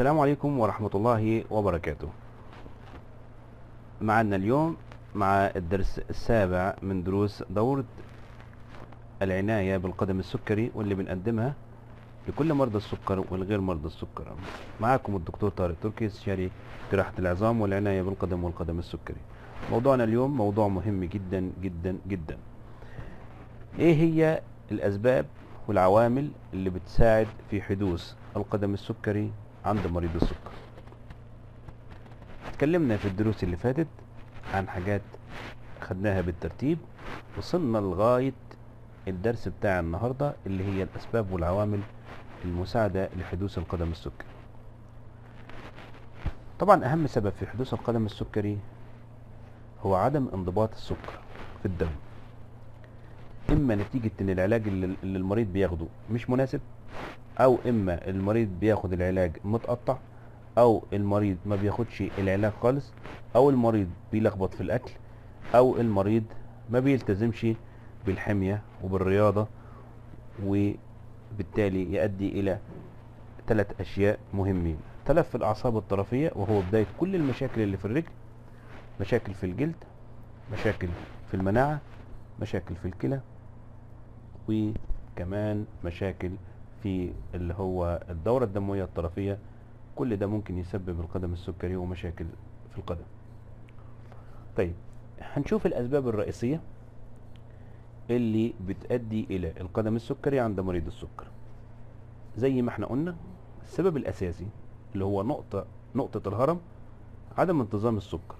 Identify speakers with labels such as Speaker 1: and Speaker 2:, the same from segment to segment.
Speaker 1: السلام عليكم ورحمة الله وبركاته. معنا اليوم مع الدرس السابع من دروس دورة العناية بالقدم السكري واللي بنقدمها لكل مرضى السكر والغير مرضى السكر. معكم الدكتور طارق تركي استشاري جراحة العظام والعناية بالقدم والقدم السكري. موضوعنا اليوم موضوع مهم جدا جدا جدا. إيه هي الأسباب والعوامل اللي بتساعد في حدوث القدم السكري؟ عند مريض السكر. اتكلمنا في الدروس اللي فاتت عن حاجات خدناها بالترتيب وصلنا لغاية الدرس بتاع النهاردة اللي هي الأسباب والعوامل المساعدة لحدوث القدم السكري. طبعا أهم سبب في حدوث القدم السكري هو عدم انضباط السكر في الدم. إما نتيجة إن العلاج اللي المريض بياخده مش مناسب أو إما المريض بياخد العلاج متقطع أو المريض ما بياخدش العلاج خالص أو المريض بيلخبط في الأكل أو المريض ما بيلتزمش بالحمية وبالرياضة وبالتالي يؤدي إلى ثلاث أشياء مهمين. تلف الأعصاب الطرفية وهو بداية كل المشاكل اللي في الرجل مشاكل في الجلد مشاكل في المناعة مشاكل في الكلى وكمان مشاكل في اللي هو الدورة الدموية الطرفية. كل ده ممكن يسبب القدم السكري ومشاكل في القدم. طيب هنشوف الأسباب الرئيسية اللي بتؤدي إلى القدم السكري عند مريض السكر. زي ما إحنا قلنا السبب الأساسي اللي هو نقطة نقطة الهرم عدم انتظام السكر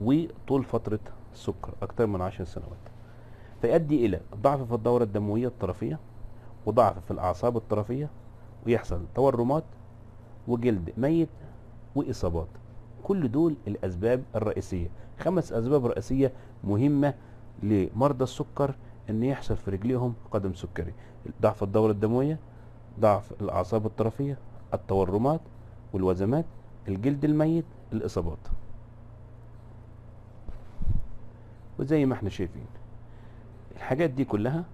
Speaker 1: وطول فترة السكر أكثر من عشر سنوات. فيؤدي إلى ضعف في الدورة الدموية الطرفية وضعف في الأعصاب الطرفية ويحصل تورمات وجلد ميت وإصابات. كل دول الأسباب الرئيسية. خمس أسباب رئيسية مهمة لمرضى السكر إن يحصل في رجليهم قدم سكري. ضعف الدورة الدموية ضعف الأعصاب الطرفية التورمات والوذمات الجلد الميت الإصابات. وزي ما إحنا شايفين الحاجات دي كلها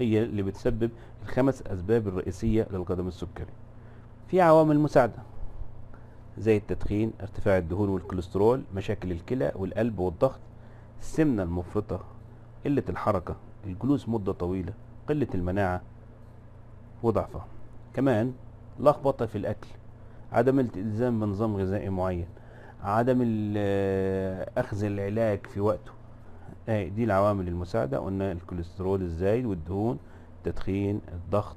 Speaker 1: هي اللي بتسبب الخمس أسباب الرئيسية للقدم السكري. في عوامل مساعدة زي التدخين ارتفاع الدهون والكوليسترول مشاكل الكلى والقلب والضغط السمنة المفرطة قلة الحركة الجلوس مدة طويلة قلة المناعة وضعفها. كمان لخبطة في الأكل عدم الالتزام بنظام غذائي معين عدم أخذ العلاج في وقته. اهي دي العوامل المساعدة. قلنا الكوليسترول الزايد والدهون التدخين الضغط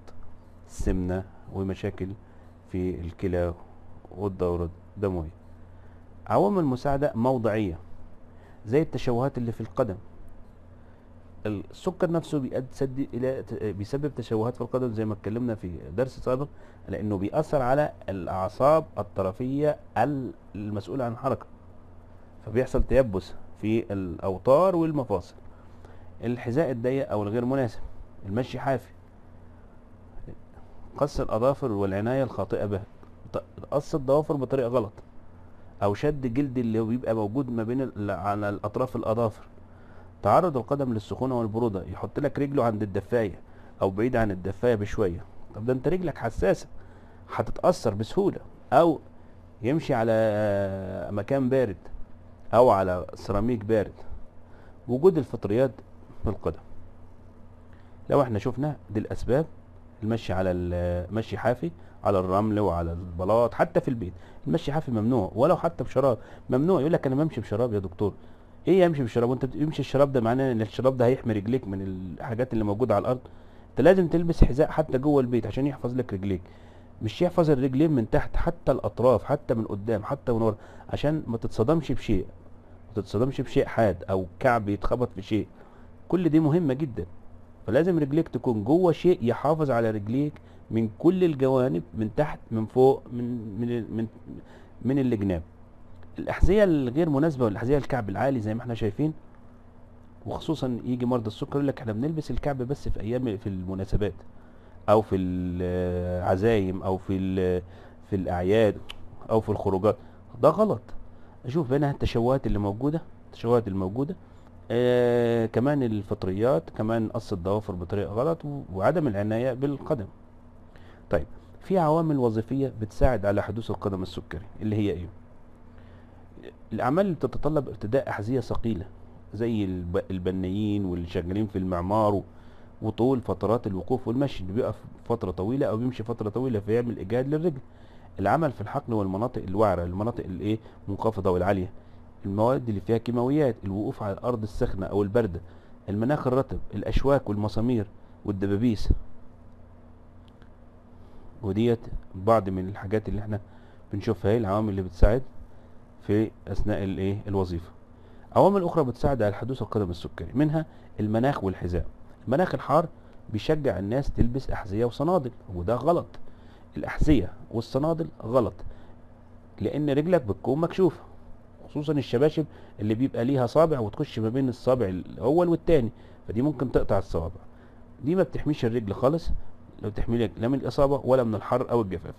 Speaker 1: السمنة ومشاكل في الكلى والدورة الدموية. عوامل مساعدة موضعية زي التشوهات اللي في القدم. السكر نفسه بيؤدي إلى بيسبب تشوهات في القدم زي ما اتكلمنا في درس سابق لأنه بيأثر على الأعصاب الطرفية المسؤولة عن الحركة فبيحصل تيبس في الأوتار والمفاصل. الحذاء الضيق أو الغير مناسب. المشي حافي. قص الأظافر والعناية الخاطئة بها قص الضوافر بطريقة غلط. أو شد جلد اللي بيبقى موجود ما بين على الأطراف الأظافر. تعرض القدم للسخونة والبرودة. يحط لك رجله عند الدفاية أو بعيد عن الدفاية بشوية. طب ده أنت رجلك حساسة. هتتأثر بسهولة. أو يمشي على مكان بارد. أو على سيراميك بارد. وجود الفطريات في القدم. لو إحنا شفنا دي الأسباب المشي على المشي حافي على الرمل وعلى البلاط حتى في البيت. المشي حافي ممنوع ولو حتى بشراب. ممنوع يقول لك أنا بمشي بشراب يا دكتور. إيه يمشي بشراب؟ وأنت بتمشي الشراب ده معناه إن الشراب ده هيحمي رجليك من الحاجات اللي موجودة على الأرض. أنت لازم تلبس حذاء حتى جوه البيت عشان يحفظ لك رجليك. مش يحفظ الرجلين من تحت حتى الأطراف حتى من قدام حتى من ورا عشان ما تتصدمش بشيء. تتصدمش بشيء حاد أو كعب يتخبط في شيء. كل دي مهمة جدا. فلازم رجليك تكون جوه شيء يحافظ على رجليك من كل الجوانب من تحت من فوق من من من, من الجناب. الأحذية الغير مناسبة والأحذية الكعب العالي زي ما إحنا شايفين وخصوصا يجي مرضى السكر يقول لك إحنا بنلبس الكعب بس في أيام في المناسبات أو في العزايم أو في في الأعياد أو في الخروجات. ده غلط. أشوف هنا التشوهات اللي موجودة التشوهات الموجوده آه كمان الفطريات كمان قص الضوافر بطريقة غلط وعدم العناية بالقدم. طيب في عوامل وظيفية بتساعد على حدوث القدم السكري اللي هي إيه؟ الأعمال اللي بتتطلب ارتداء أحذية ثقيلة زي الب- البنايين واللي شغالين في المعمار وطول فترات الوقوف والمشي اللي بيقف فترة طويلة أو بيمشي فترة طويلة فيعمل اجهاد للرجل. العمل في الحقل والمناطق الوعرة المناطق الإيه؟ منخفضه والعالية. المواد اللي فيها كيماويات الوقوف على الأرض السخنة أو الباردة المناخ الرطب الأشواك والمسامير والدبابيس. وديت بعض من الحاجات اللي إحنا بنشوفها هي العوامل اللي بتساعد في أثناء الإيه؟ الوظيفة. عوامل أخرى بتساعد على حدوث القدم السكري منها المناخ والحذاء. المناخ الحار بيشجع الناس تلبس أحذية وصنادل وده غلط. الأحذية والصنادل غلط لأن رجلك بتكون مكشوفة خصوصا الشباشب اللي بيبقى ليها صابع وتخش ما بين الصابع الأول والتاني فدي ممكن تقطع الصوابع. دي ما بتحميش الرجل خالص لو تحميلك لا من الإصابة ولا من الحر أو الجفاف.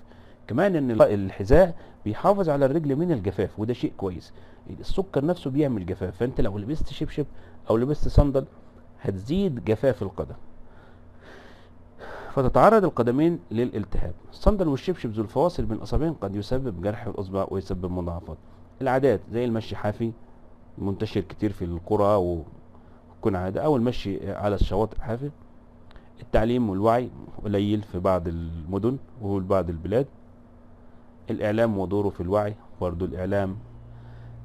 Speaker 1: كمان إن الحذاء بيحافظ على الرجل من الجفاف وده شيء كويس. السكر نفسه بيعمل جفاف فأنت لو لبست شبشب أو لبست صندل هتزيد جفاف القدم. فتتعرض القدمين للالتهاب. الصندل والشبشب ذو الفواصل بين الاصابعين قد يسبب جرح الأصبع ويسبب مضاعفات العادات زي المشي حافي منتشر كتير في القرى ويكون عادة أو المشي على الشواطئ حافي. التعليم والوعي قليل في بعض المدن وبعض البلاد. الإعلام ودوره في الوعي برضو الإعلام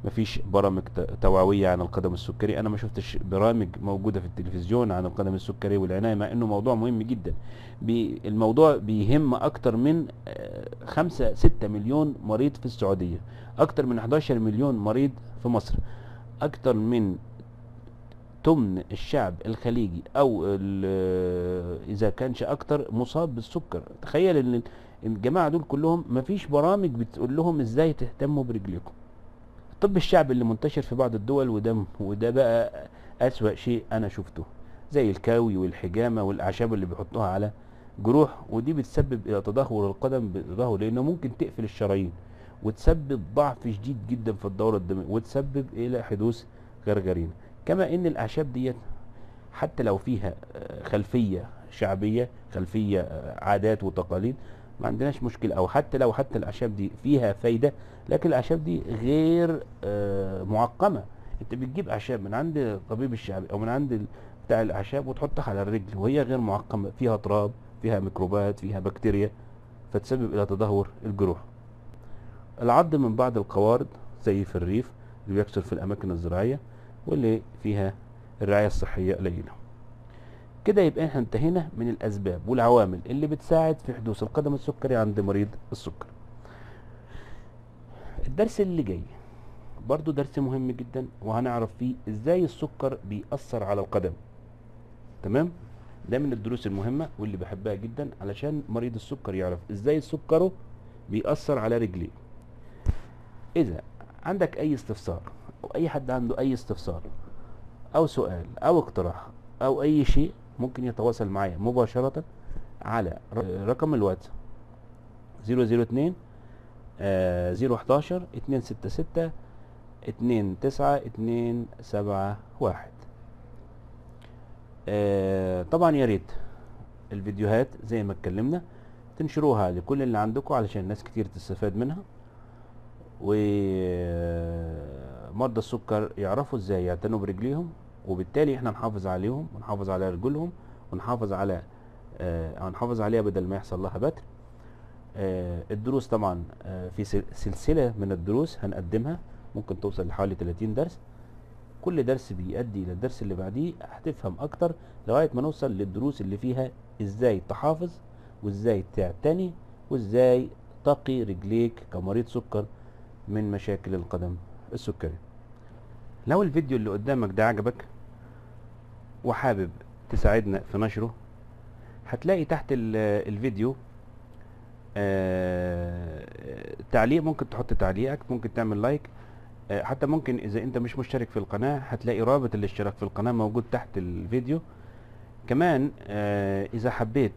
Speaker 1: مفيش برامج توعوية عن القدم السكري. أنا ما شفتش برامج موجودة في التلفزيون عن القدم السكري والعناية مع إنه موضوع مهم جدا. بي الموضوع بيهم أكتر من آه، خمسة ستة مليون مريض في السعودية. أكتر من 11 مليون مريض في مصر. أكتر من تمن الشعب الخليجي أو ال- إذا كانش أكتر مصاب بالسكر. تخيل إن الجماعة دول كلهم مفيش برامج بتقول لهم إزاي تهتموا برجليكم. الطب الشعبي اللي منتشر في بعض الدول وده وده بقى أسوأ شيء أنا شفته زي الكاوي والحجامة والأعشاب اللي بيحطوها على جروح ودي بتسبب إلى تدهور القدم بتدهور لأنه ممكن تقفل الشرايين وتسبب ضعف شديد جدا في الدورة الدموية وتسبب إلى حدوث غرغرين كما إن الأعشاب ديت حتى لو فيها آه، خلفية شعبية خلفية آه، عادات وتقاليد ما عندناش مشكلة. أو حتى لو حتى الأعشاب دي فيها فايدة لكن الأعشاب دي غير آه، معقمة. أنت بتجيب أعشاب من عند الطبيب الشعبي أو من عند بتاع الأعشاب وتحطها على الرجل وهي غير معقمة. فيها تراب فيها ميكروبات فيها بكتيريا فتسبب إلى تدهور الجروح. العض من بعض القوارض زي في الريف اللي بيكثر في الأماكن الزراعية واللي فيها الرعاية الصحية قليلة. كده يبقى إحنا انتهينا من الأسباب والعوامل اللي بتساعد في حدوث القدم السكري عند مريض السكر. الدرس اللي جاي برضو درس مهم جدا وهنعرف فيه إزاي السكر بيأثر على القدم. تمام؟ ده من الدروس المهمة واللي بحبها جدا علشان مريض السكر يعرف إزاي سكره بيأثر على رجليه. إذا عندك أي استفسار أو أي حد عنده أي استفسار أو سؤال أو اقتراح أو أي شيء ممكن يتواصل معايا مباشرة على رقم الواتس 002 آه، 011 266 29 271 آه، طبعا يا ريت الفيديوهات زي ما اتكلمنا تنشروها لكل اللي عندكم علشان ناس كتير تستفاد منها. ومرضى السكر يعرفوا إزاي يعتنوا برجليهم. وبالتالي إحنا نحافظ عليهم ونحافظ على رجلهم ونحافظ على آه، هنحافظ عليها بدل ما يحصل لها بتر. آه، الدروس طبعا آه، في سل- سلسلة من الدروس هنقدمها ممكن توصل لحوالي 30 درس. كل درس بيؤدي إلى الدرس اللي بعديه هتفهم أكتر لغاية ما نوصل للدروس اللي فيها إزاي تحافظ وإزاي تعتني وإزاي تقي رجليك كمريض سكر من مشاكل القدم السكري. لو الفيديو اللي قدامك ده عجبك وحابب تساعدنا في نشره هتلاقي تحت ال- الفيديو آه، تعليق ممكن تحط تعليقك ممكن تعمل لايك آه، حتى ممكن إذا أنت مش مشترك في القناة هتلاقي رابط الاشتراك في القناة موجود تحت الفيديو. كمان آه، إذا حبيت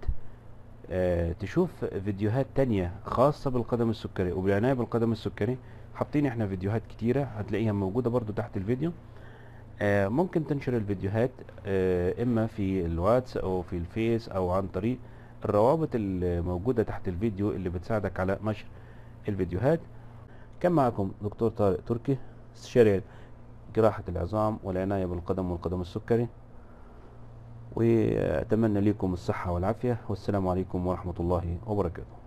Speaker 1: تشوف فيديوهات تانية خاصة بالقدم السكري وبالعناية بالقدم السكري حاطين إحنا فيديوهات كتيرة هتلاقيها موجودة برضو تحت الفيديو. آه، ممكن تنشر الفيديوهات آه، إما في الواتس أو في الفيس أو عن طريق الروابط الموجودة تحت الفيديو اللي بتساعدك على نشر الفيديوهات. كان معكم دكتور طارق تركي استشاري جراحة العظام والعناية بالقدم والقدم السكري. وأتمنى لكم الصحة والعافية والسلام عليكم ورحمة الله وبركاته.